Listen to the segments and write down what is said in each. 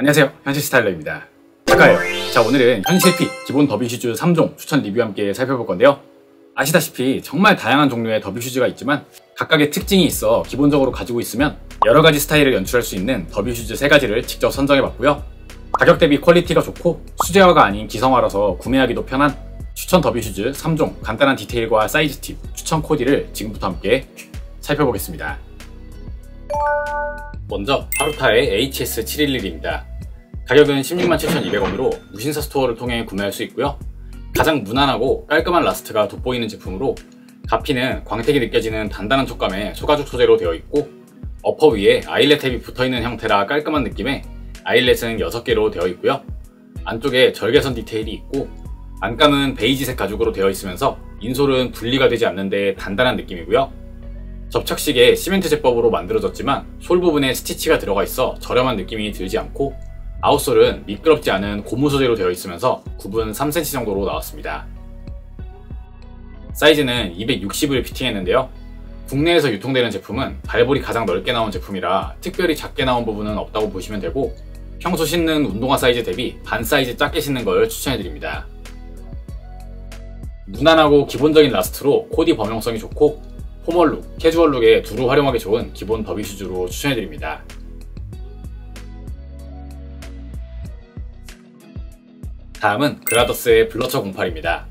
안녕하세요. 현실 스타일러입니다. 작가예요. 자 오늘은 현실fit 기본 더비 슈즈 3종 추천 리뷰 함께 살펴볼 건데요. 아시다시피 정말 다양한 종류의 더비 슈즈가 있지만 각각의 특징이 있어 기본적으로 가지고 있으면 여러가지 스타일을 연출할 수 있는 더비 슈즈 3가지를 직접 선정해봤고요. 가격 대비 퀄리티가 좋고 수제화가 아닌 기성화라서 구매하기도 편한 추천 더비 슈즈 3종 간단한 디테일과 사이즈 팁, 추천 코디를 지금부터 함께 살펴보겠습니다 먼저 하루타의 HS711입니다. 가격은 16만 7,200원으로 무신사 스토어를 통해 구매할 수 있고요. 가장 무난하고 깔끔한 라스트가 돋보이는 제품으로 가피는 광택이 느껴지는 단단한 촉감의 소가죽 소재로 되어 있고 upper 위에 eyelet 탭이 붙어있는 형태라 깔끔한 느낌의 eyelet은 6개로 되어 있고요. 안쪽에 절개선 디테일이 있고 안감은 베이지색 가죽으로 되어 있으면서 insole은 분리가 되지 않는데 단단한 느낌이고요. 접착식에 시멘트 제법으로 만들어졌지만 sole 부분에 스티치가 들어가 있어 저렴한 느낌이 들지 않고 outsole은 미끄럽지 않은 고무 소재로 되어 있으면서 굽은 3cm 정도로 나왔습니다. 사이즈는 260을 fitting했는데요. 국내에서 유통되는 제품은 발볼이 가장 넓게 나온 제품이라 특별히 작게 나온 부분은 없다고 보시면 되고 평소 신는 운동화 사이즈 대비 반 사이즈 작게 신는 걸 추천해드립니다. 무난하고 기본적인 라스트로 코디 범용성이 좋고 formal룩, 캐주얼룩에 두루 활용하기 좋은 기본 더비 슈즈로 추천해드립니다. 다음은 그라더스의 블러처 08입니다.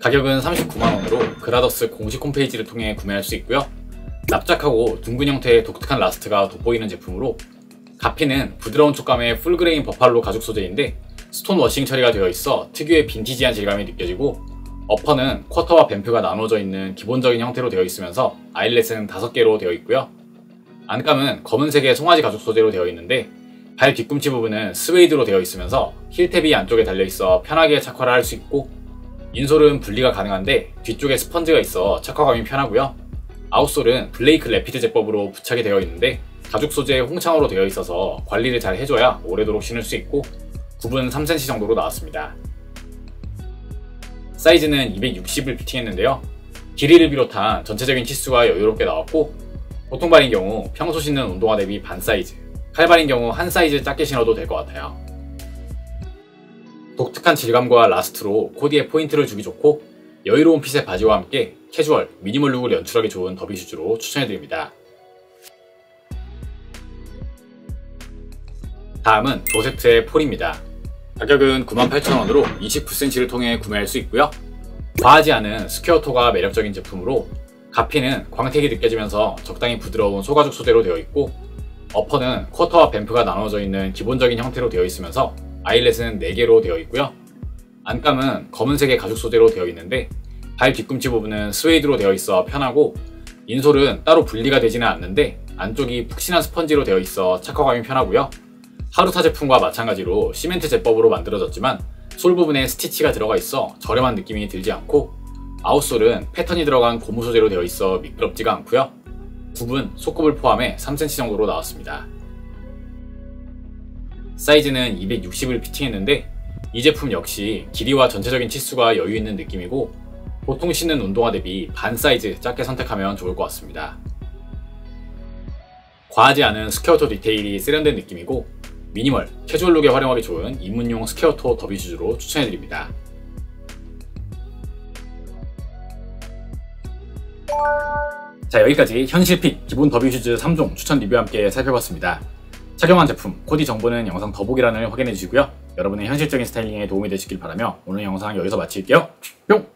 가격은 39만원으로 그라더스 공식 홈페이지를 통해 구매할 수 있고요. 납작하고 둥근 형태의 독특한 라스트가 돋보이는 제품으로 가피는 부드러운 촉감의 full grain 버팔로 가죽 소재인데 stone washing 처리가 되어 있어 특유의 빈티지한 질감이 느껴지고 upper는 quarter와 vamp가 나눠져 있는 기본적인 형태로 되어 있으면서 eyelet은 5개로 되어 있고요. 안감은 검은색의 송아지 가죽 소재로 되어 있는데 발 뒤꿈치 부분은 스웨이드로 되어 있으면서 heel tab이 안쪽에 달려 있어 편하게 착화를 할 수 있고 insole은 분리가 가능한데 뒤쪽에 스펀지가 있어 착화감이 편하고요. outsole은 Blake Rapid 제법으로 부착이 되어 있는데 가죽 소재 홍창으로 되어 있어서 관리를 잘 해줘야 오래도록 신을 수 있고 굽은 3cm 정도로 나왔습니다. 사이즈는 260을 fitting했는데요. 길이를 비롯한 전체적인 치수가 여유롭게 나왔고 보통 발인 경우 평소 신는 운동화 대비 반 사이즈, 칼발인 경우 한 사이즈 작게 신어도 될 것 같아요. 독특한 질감과 last로 코디에 포인트를 주기 좋고 여유로운 핏의 바지와 함께 캐주얼, minimal look을 연출하기 좋은 derby shoes로 추천해드립니다. 다음은 조세트의 폴입니다. 가격은 98,000원으로 29cm를 통해 구매할 수 있고요. 과하지 않은 square toe가 매력적인 제품으로 가피는 광택이 느껴지면서 적당히 부드러운 소가죽 소재로 되어 있고 upper는 quarter와 vamp가 나눠져 있는 기본적인 형태로 되어 있으면서 eyelet은 4개로 되어 있고요. 안감은 검은색의 가죽 소재로 되어 있는데 발 뒤꿈치 부분은 스웨이드로 되어 있어 편하고 insole은 따로 분리가 되지는 않는데 안쪽이 푹신한 스펀지로 되어 있어 착화감이 편하고요. 하루타 제품과 마찬가지로 시멘트 제법으로 만들어졌지만 솔 부분에 스티치가 들어가 있어 저렴한 느낌이 들지 않고 아웃솔은 패턴이 들어간 고무 소재로 되어 있어 미끄럽지가 않고요. 굽은 속굽을 포함해 3cm 정도로 나왔습니다. 사이즈는 260을 피팅했는데 이 제품 역시 길이와 전체적인 치수가 여유 있는 느낌이고 보통 신는 운동화 대비 반 사이즈 작게 선택하면 좋을 것 같습니다. 과하지 않은 square toe detail이 세련된 느낌이고 미니멀, 캐주얼 look에 활용하기 좋은 입문용 square toe derby shoes로 추천해드립니다. 자 여기까지 현실 fit 기본 derby shoes 3종 추천 리뷰와 함께 살펴봤습니다. 착용한 제품, 코디 정보는 영상 더보기란을 확인해 주시고요. 여러분의 현실적인 styling에 도움이 되시길 바라며 오늘 영상 여기서 마칠게요. 뿅!